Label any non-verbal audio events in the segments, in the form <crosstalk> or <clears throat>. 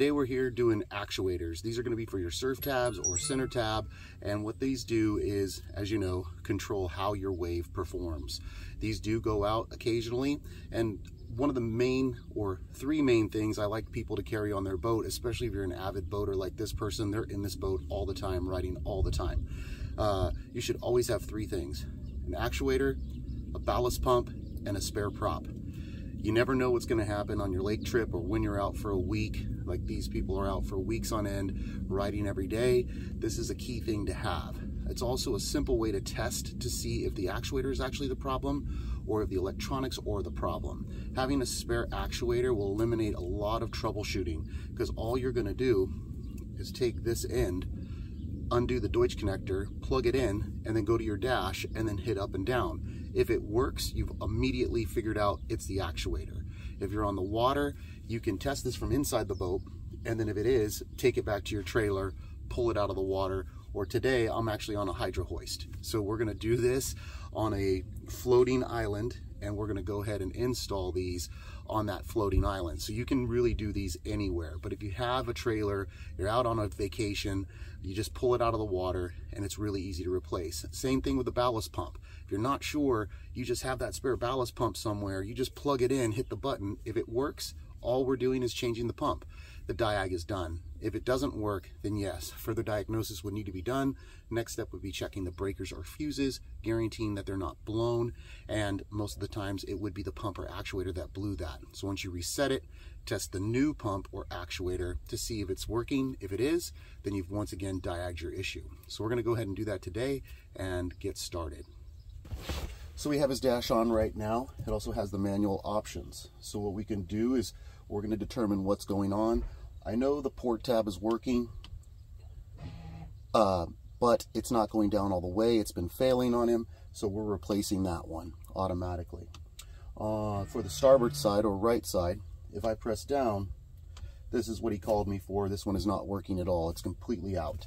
Today we're here doing actuators. These are going to be for your surf tabs or center tab and what these do is, as you know, control how your wave performs. These do go out occasionally and one of the main or three main things I like people to carry on their boat, especially if you're an avid boater like this person, they're in this boat all the time, riding all the time. Uh, you should always have three things, an actuator, a ballast pump, and a spare prop. You never know what's going to happen on your lake trip or when you're out for a week, like these people are out for weeks on end, riding every day. This is a key thing to have. It's also a simple way to test to see if the actuator is actually the problem or if the electronics are the problem. Having a spare actuator will eliminate a lot of troubleshooting because all you're going to do is take this end, undo the Deutsch connector, plug it in, and then go to your dash and then hit up and down if it works, you've immediately figured out it's the actuator. If you're on the water, you can test this from inside the boat, and then if it is, take it back to your trailer, pull it out of the water, or today I'm actually on a hydro hoist. So we're gonna do this on a floating island, and we're gonna go ahead and install these on that floating island. So you can really do these anywhere. But if you have a trailer, you're out on a vacation, you just pull it out of the water and it's really easy to replace. Same thing with the ballast pump. If you're not sure, you just have that spare ballast pump somewhere. You just plug it in, hit the button. If it works, all we're doing is changing the pump. The diag is done. If it doesn't work, then yes, further diagnosis would need to be done. Next step would be checking the breakers or fuses, guaranteeing that they're not blown, and most of the times it would be the pump or actuator that blew that. So once you reset it, test the new pump or actuator to see if it's working. If it is, then you've once again diagged your issue. So we're gonna go ahead and do that today and get started. So we have his dash on right now. It also has the manual options. So what we can do is we're gonna determine what's going on. I know the port tab is working, uh, but it's not going down all the way. It's been failing on him, so we're replacing that one automatically. Uh, for the starboard side or right side, if I press down, this is what he called me for. This one is not working at all. It's completely out.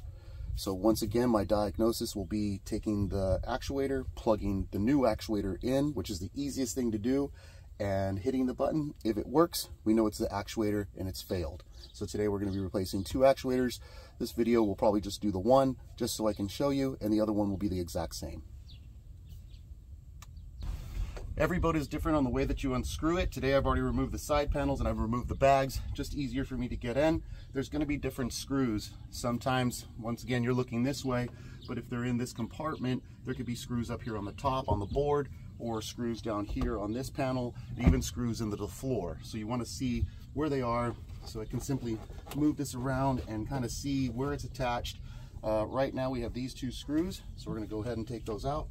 So once again, my diagnosis will be taking the actuator, plugging the new actuator in, which is the easiest thing to do, and hitting the button. If it works, we know it's the actuator and it's failed. So today we're going to be replacing two actuators. This video will probably just do the one just so I can show you and the other one will be the exact same. Every boat is different on the way that you unscrew it. Today I've already removed the side panels and I've removed the bags, just easier for me to get in. There's gonna be different screws. Sometimes, once again, you're looking this way, but if they're in this compartment, there could be screws up here on the top, on the board, or screws down here on this panel, even screws into the floor. So you wanna see where they are, so I can simply move this around and kind of see where it's attached. Uh, right now we have these two screws, so we're gonna go ahead and take those out.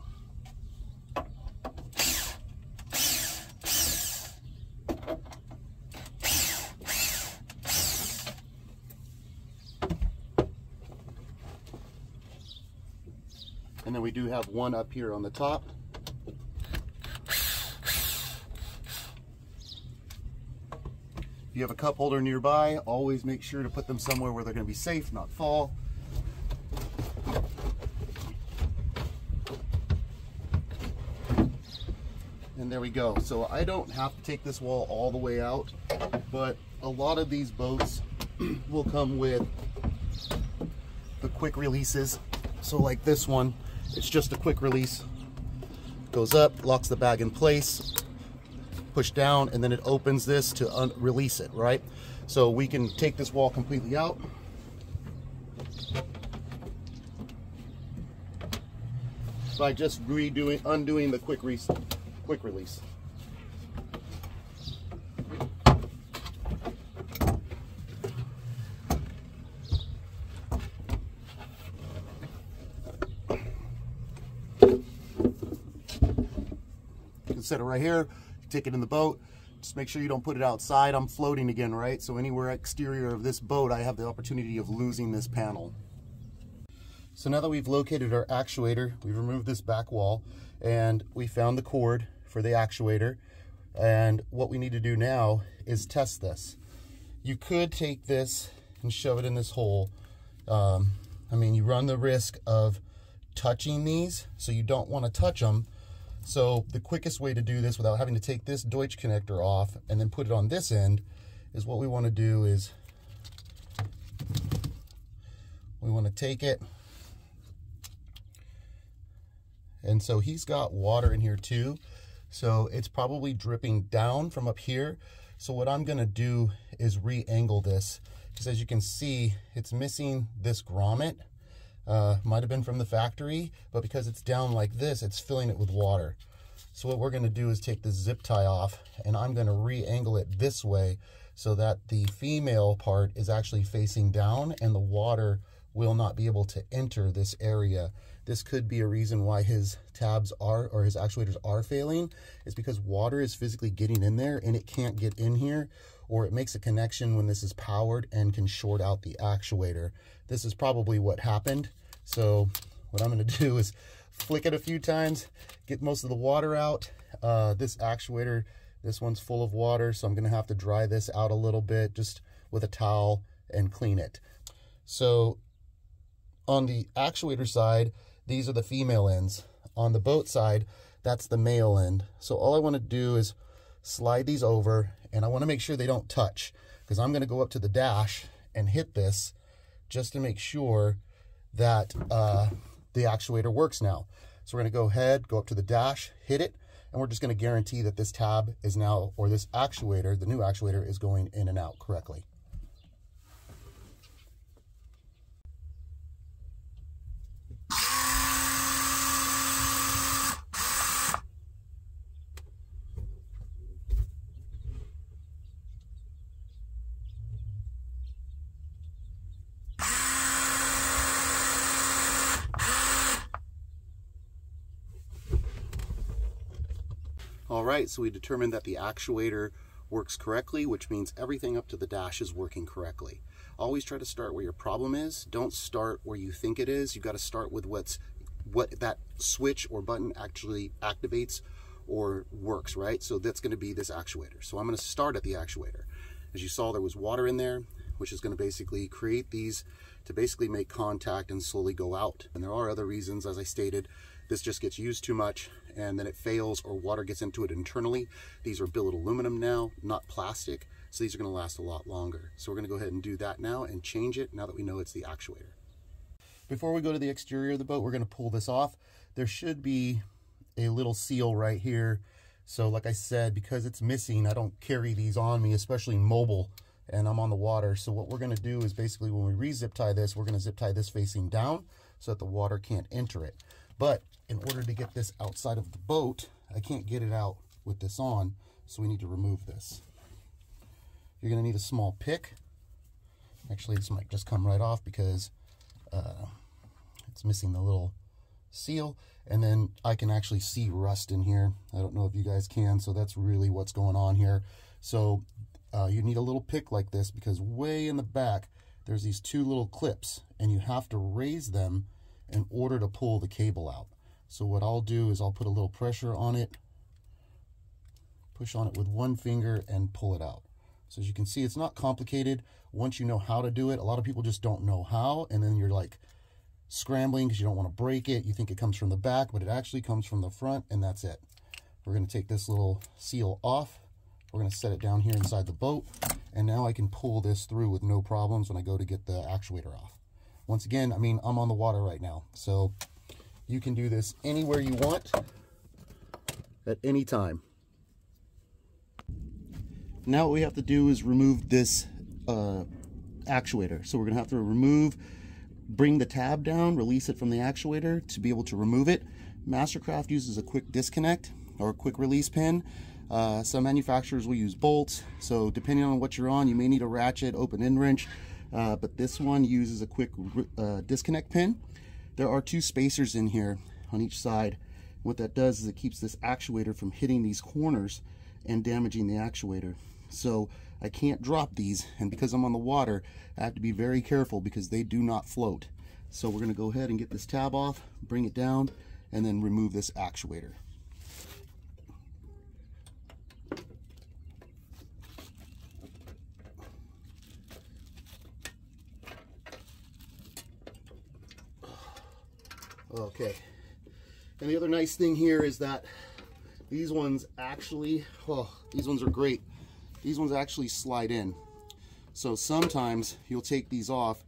And then we do have one up here on the top. If you have a cup holder nearby, always make sure to put them somewhere where they're going to be safe, not fall. And there we go. So I don't have to take this wall all the way out, but a lot of these boats <clears throat> will come with the quick releases. So like this one, it's just a quick release. Goes up, locks the bag in place, push down, and then it opens this to release it, right? So we can take this wall completely out. By just redoing, undoing the quick, re quick release. Set it right here take it in the boat. Just make sure you don't put it outside. I'm floating again, right? So anywhere exterior of this boat, I have the opportunity of losing this panel. So now that we've located our actuator, we've removed this back wall and we found the cord for the actuator. And what we need to do now is test this. You could take this and shove it in this hole. Um, I mean, you run the risk of touching these, so you don't want to touch them so the quickest way to do this without having to take this Deutsch connector off and then put it on this end is what we want to do is We want to take it. And so he's got water in here too. So it's probably dripping down from up here. So what I'm gonna do is re-angle this. Because as you can see, it's missing this grommet. Uh, might have been from the factory, but because it's down like this, it's filling it with water. So what we're gonna do is take the zip tie off and I'm gonna re-angle it this way so that the female part is actually facing down and the water will not be able to enter this area. This could be a reason why his tabs are, or his actuators are failing, is because water is physically getting in there and it can't get in here, or it makes a connection when this is powered and can short out the actuator. This is probably what happened. So what I'm gonna <laughs> do is flick it a few times, get most of the water out. Uh, this actuator, this one's full of water, so I'm gonna have to dry this out a little bit just with a towel and clean it. So on the actuator side, these are the female ends. On the boat side, that's the male end. So all I want to do is slide these over and I want to make sure they don't touch because I'm going to go up to the dash and hit this just to make sure that uh, the actuator works now. So we're going to go ahead, go up to the dash, hit it, and we're just going to guarantee that this tab is now, or this actuator, the new actuator is going in and out correctly. Right, so we determined that the actuator works correctly, which means everything up to the dash is working correctly. Always try to start where your problem is. Don't start where you think it is. You've got to start with what's what that switch or button actually activates or works, right? So that's going to be this actuator. So I'm going to start at the actuator. As you saw, there was water in there, which is going to basically create these to basically make contact and slowly go out. And there are other reasons, as I stated, this just gets used too much and then it fails or water gets into it internally. These are billet aluminum now, not plastic. So these are gonna last a lot longer. So we're gonna go ahead and do that now and change it now that we know it's the actuator. Before we go to the exterior of the boat, we're gonna pull this off. There should be a little seal right here. So like I said, because it's missing, I don't carry these on me, especially mobile and I'm on the water. So what we're gonna do is basically when we re-zip tie this, we're gonna zip tie this facing down so that the water can't enter it. But in order to get this outside of the boat, I can't get it out with this on, so we need to remove this. You're gonna need a small pick. Actually, this might just come right off because uh, it's missing the little seal. And then I can actually see rust in here. I don't know if you guys can, so that's really what's going on here. So uh, you need a little pick like this because way in the back, there's these two little clips and you have to raise them in order to pull the cable out. So what I'll do is I'll put a little pressure on it, push on it with one finger and pull it out. So as you can see, it's not complicated once you know how to do it. A lot of people just don't know how, and then you're like scrambling because you don't want to break it. You think it comes from the back, but it actually comes from the front, and that's it. We're going to take this little seal off. We're going to set it down here inside the boat, and now I can pull this through with no problems when I go to get the actuator off. Once again, I mean, I'm on the water right now, so you can do this anywhere you want at any time. Now what we have to do is remove this uh, actuator. So we're to have to remove, bring the tab down, release it from the actuator to be able to remove it. Mastercraft uses a quick disconnect or a quick release pin. Uh, some manufacturers will use bolts. So depending on what you're on, you may need a ratchet, open end wrench uh, but this one uses a quick uh, disconnect pin. There are two spacers in here on each side. What that does is it keeps this actuator from hitting these corners and damaging the actuator. So I can't drop these, and because I'm on the water, I have to be very careful because they do not float. So we're gonna go ahead and get this tab off, bring it down, and then remove this actuator. Okay. And the other nice thing here is that these ones actually, oh, these ones are great. These ones actually slide in. So sometimes you'll take these off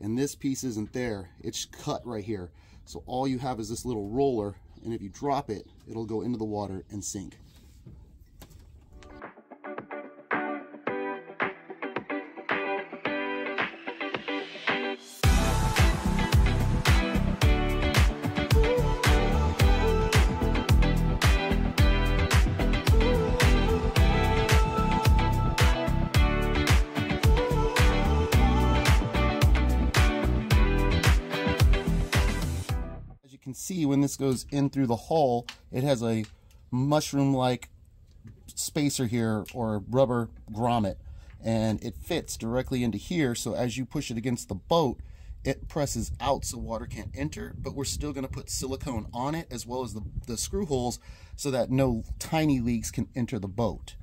and this piece isn't there. It's cut right here. So all you have is this little roller, and if you drop it, it'll go into the water and sink. Goes in through the hole, it has a mushroom-like spacer here or rubber grommet and it fits directly into here. So as you push it against the boat it presses out so water can't enter but we're still going to put silicone on it as well as the, the screw holes so that no tiny leaks can enter the boat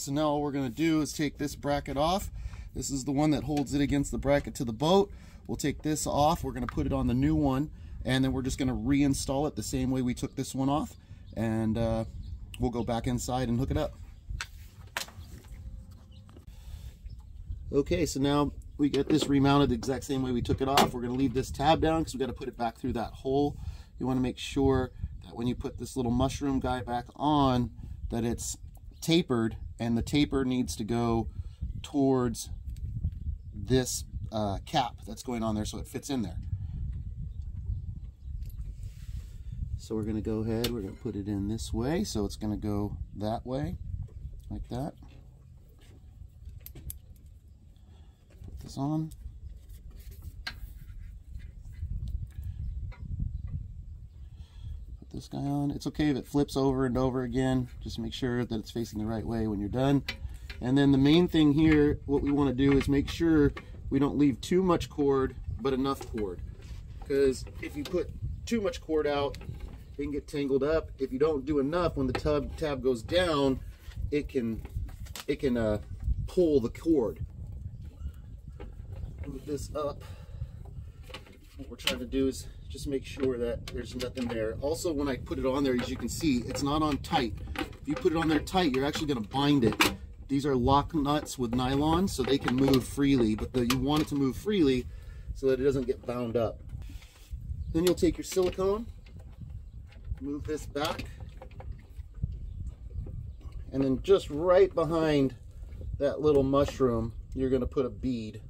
so now all we're going to do is take this bracket off. This is the one that holds it against the bracket to the boat. We'll take this off. We're going to put it on the new one. And then we're just going to reinstall it the same way we took this one off. And uh, we'll go back inside and hook it up. Okay, so now we get this remounted the exact same way we took it off. We're going to leave this tab down because we've got to put it back through that hole. You want to make sure that when you put this little mushroom guy back on, that it's tapered and the taper needs to go towards this uh, cap that's going on there so it fits in there. So we're going to go ahead, we're going to put it in this way, so it's going to go that way, like that. Put this on. This guy on. It's okay if it flips over and over again. Just make sure that it's facing the right way when you're done. And then the main thing here, what we want to do is make sure we don't leave too much cord, but enough cord. Because if you put too much cord out, it can get tangled up. If you don't do enough, when the tub tab goes down, it can it can uh, pull the cord. Move this up. What we're trying to do is just make sure that there's nothing there. Also, when I put it on there, as you can see, it's not on tight. If you put it on there tight, you're actually going to bind it. These are lock nuts with nylon, so they can move freely, but the, you want it to move freely so that it doesn't get bound up. Then you'll take your silicone, move this back, and then just right behind that little mushroom, you're going to put a bead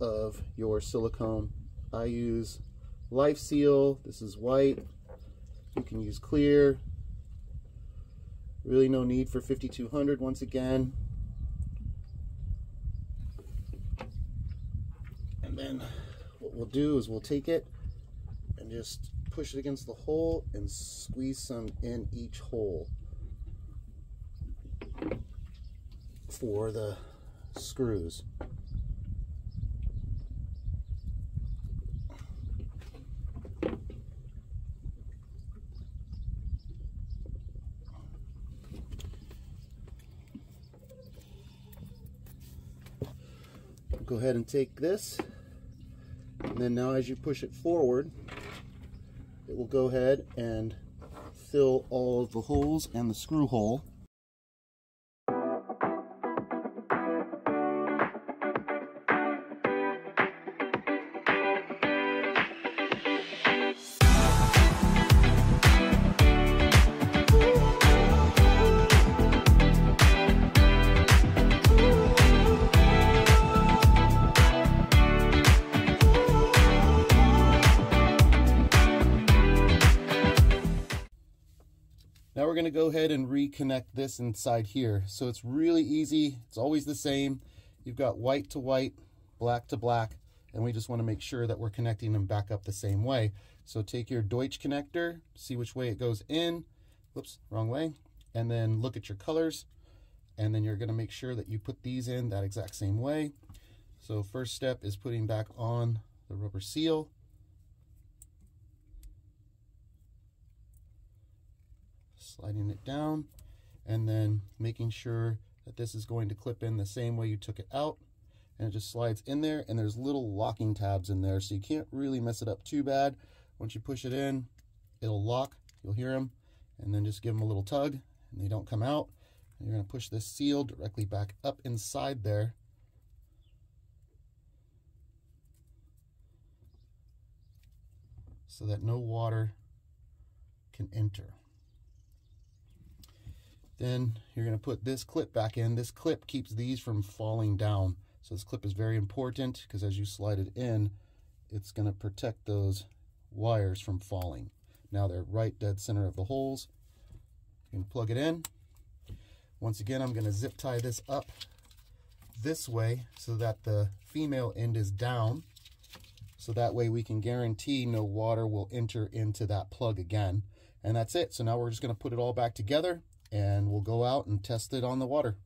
of your silicone I use Life Seal. This is white. You can use clear. Really no need for 5200 once again. And then what we'll do is we'll take it and just push it against the hole and squeeze some in each hole for the screws. Go ahead and take this. And then now as you push it forward it will go ahead and fill all of the holes and the screw hole we're going to go ahead and reconnect this inside here. So it's really easy. It's always the same. You've got white to white, black to black, and we just want to make sure that we're connecting them back up the same way. So take your Deutsch connector, see which way it goes in. Whoops, wrong way. And then look at your colors. And then you're going to make sure that you put these in that exact same way. So first step is putting back on the rubber seal. Sliding it down and then making sure that this is going to clip in the same way you took it out. And it just slides in there and there's little locking tabs in there so you can't really mess it up too bad. Once you push it in it'll lock you'll hear them and then just give them a little tug and they don't come out. And you're going to push this seal directly back up inside there. So that no water can enter then you're going to put this clip back in. This clip keeps these from falling down. So this clip is very important because as you slide it in, it's going to protect those wires from falling. Now they're right dead center of the holes. You can plug it in. Once again, I'm going to zip tie this up this way so that the female end is down. So that way we can guarantee no water will enter into that plug again. And that's it. So now we're just going to put it all back together and we'll go out and test it on the water.